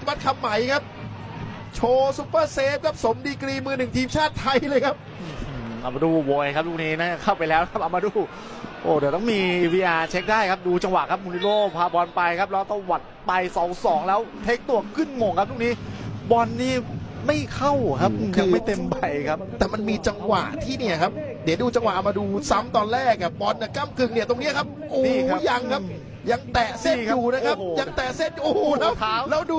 ฏิวัติคำไหมครับ โชว์ซุปเปอร์เซฟครับสมดีกรีมือหนึ่งทีมชาติไทยเลยครับอืมอามาดูโวยครับลูกนี้นะเข้าไปแล้วครับอามาดูโอ้เดี๋ยวต้องมี VR เช็คได้ครับดูจังหวะครับมูริโร่พาบอลไปครับแล้วตวัดไป2-2แล้วเทคตัวขึ้นหม่งครับลูกนี้ บอลนี่ไม่เข้าครับคือยังไม่เต็มใบครับ แต่มันมีจังหวะที่เนี่ยครับ เดี๋ยวดูจังหวะเอามาดูซ้ำตอนแรกอะบอลนะก้ามกึ่งเนี่ยตรงเนี้ยครับโอ้นี่ครับยังครับ ยังแตะเส้นนี่อครับยู่นะครับโอ้โหยังแตะเส้นอยู่โอ้โหแล้วเท้าแล้วดู